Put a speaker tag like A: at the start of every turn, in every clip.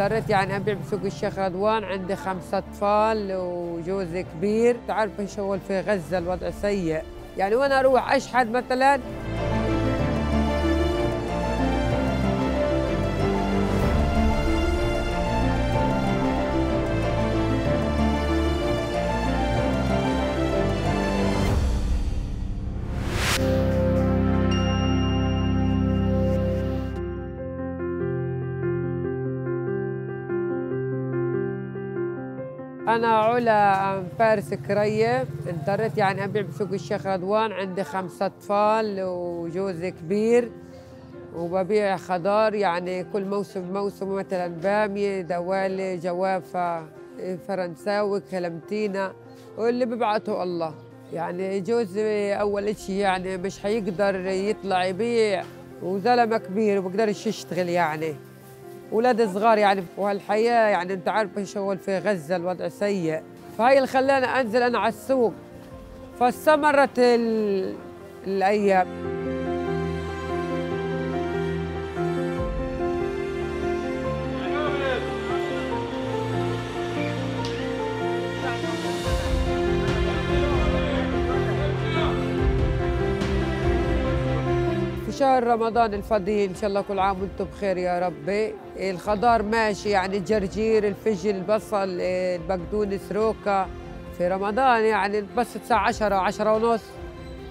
A: اضطريت يعني ابيع بسوق الشيخ رضوان عندي خمسة أطفال وجوزي كبير. تعرف شغل في غزة الوضع سيء؟ يعني وأنا أروح اشحت مثلا أنا علا فارس كرية. اضطريت يعني أبيع بسوق الشيخ رضوان. عندي خمسة أطفال وجوزي كبير. وببيع خضار يعني كل موسم موسم مثلا بامية دوالي جوافة فرنساوي كلمتينا واللي ببعته الله. يعني جوزي أول إشي يعني مش حيقدر يطلع يبيع. وزلمة كبير وبقدرش يشتغل يعني. أولاد صغار يعني وهالحياه يعني أنت عارف شغل في غزة الوضع سيء. فهي اللي خلاني أنزل أنا على السوق. فاستمرت ال... الأيام. شهر رمضان الفضيل إن شاء الله كل عام وأنتم بخير يا ربي. الخضار ماشي يعني الجرجير الفجل البصل البقدونس روكا. في رمضان يعني بس الساعة 10 10 ونص.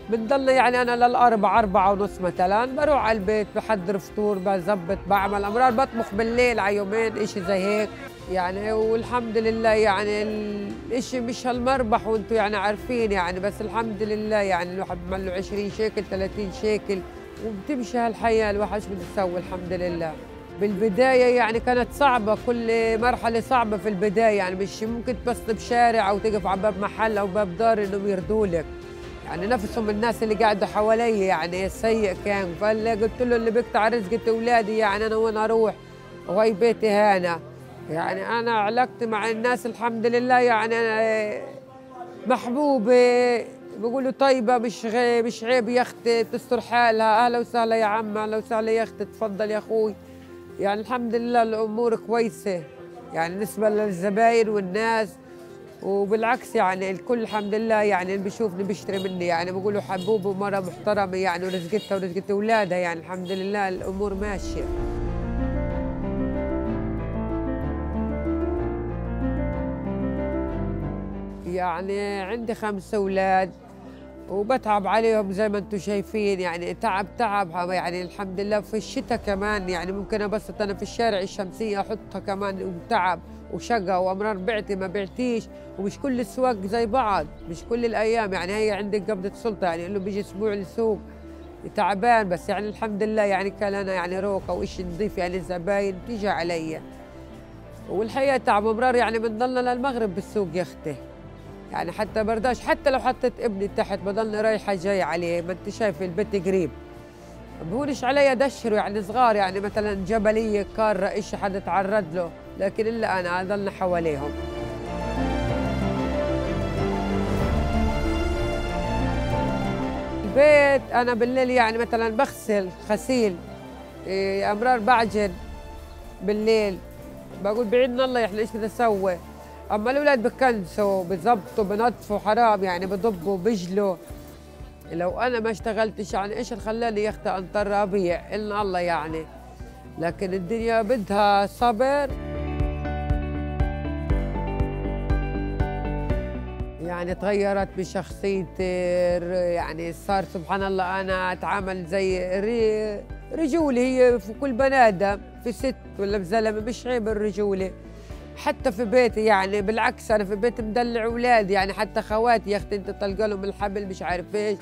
A: بنضل يعني أنا للاربع أربعة ونص مثلا. بروح على البيت بحضر فطور بظبط بعمل أمرار بطبخ بالليل على يومين إشي زي هيك. يعني والحمد لله يعني الإشي مش هالمربح وأنتم يعني عارفين يعني بس الحمد لله يعني الواحد بمل له 20 شيكل 30 شيكل. وبتمشي هالحياة الواحد شو بده يسوي الحمد لله. بالبداية يعني كانت صعبة كل مرحلة صعبة في البداية يعني مش ممكن تبص بشارع أو تقف على باب محل أو باب دار إنهم يرضوا لك. يعني نفسهم الناس اللي قاعدة حوالي يعني سيء كان. فاللي قلت له اللي بيقطع رزقة أولادي يعني أنا وين أروح؟ وهي بيتي هنا. يعني أنا علاقتي مع الناس الحمد لله يعني محبوبة. بيقولوا طيبة مش غي مش عيب يا أختي تستر حالها. أهلا وسهلا يا عم أهلا وسهلا يا أختي تفضل يا أخوي. يعني الحمد لله الأمور كويسة. يعني بالنسبة للزباين والناس وبالعكس يعني الكل الحمد لله يعني اللي بيشوفني بيشتري مني. يعني بيقولوا حبوب ومرة محترمة يعني ورزقتها ورزقت أولادها. يعني الحمد لله الأمور ماشية. يعني عندي خمس أولاد. وبتعب عليهم زي ما أنتم شايفين يعني تعب تعب يعني الحمد لله في الشتاء كمان يعني ممكن أبسط أنا في الشارع الشمسية أحطها كمان وتعب وشقى وأمرار بعتي ما بعتيش ومش كل السواق زي بعض مش كل الأيام يعني هي عندك قبضة سلطة يعني إنه بيجي أسبوع للسوق تعبان بس يعني الحمد لله يعني كان أنا يعني روقة وإشي نظيف يعني الزباين تيجي علي. والحقيقة تعب امرار يعني بنضلنا للمغرب بالسوق يا أختي. يعني حتى برداش حتى لو حطيت ابني تحت بضلني رايحة جاي عليه ما انت شايف البيت قريب. بهونش علي ادشره يعني صغار يعني مثلا جبلية كارة إشي حدا تعرض له. لكن إلا أنا ضلنا حواليهم. البيت أنا بالليل يعني مثلا بغسل غسيل إيه، أمرار بعجن بالليل. بقول بعيدنا الله إحنا إيش بدي أسوي أما الأولاد بكنسوا بظبطوا بنظفوا حرام يعني بضبوا بجلوا لو أنا ما اشتغلتش يعني إيش اللي خلاني يا أختي انطر أبيع. إلا الله يعني. لكن الدنيا بدها صبر. يعني تغيرت بشخصيتي يعني صار سبحان الله أنا أتعامل زي رجولي هي في كل بني آدم في ست ولا بزلمه مش عيب الرجولة. حتى في بيتي يعني بالعكس أنا في بيتي مدلع أولادي يعني حتى خواتي يا أختي أنت طلقوا لهم الحبل مش عارف إيش.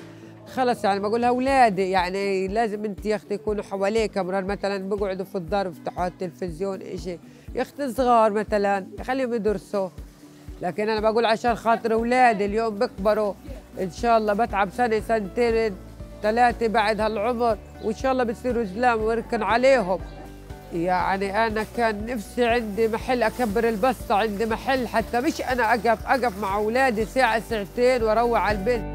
A: خلص يعني بقول لها أولادي يعني لازم أنت يا أختي يكونوا حواليك أمرار مثلا بقعدوا في الدار بيفتحوا التلفزيون شيء يا أختي صغار مثلا خليهم يدرسوا. لكن أنا بقول عشان خاطر أولادي اليوم بكبروا إن شاء الله بتعب سنة سنتين ثلاثة بعد هالعمر وإن شاء الله بتصيروا زلام واركن عليهم. يعني أنا كان نفسي عندي محل أكبر البسطة عندي محل حتى مش أنا أقف أقف مع أولادي ساعة ساعتين وأروح على البيت.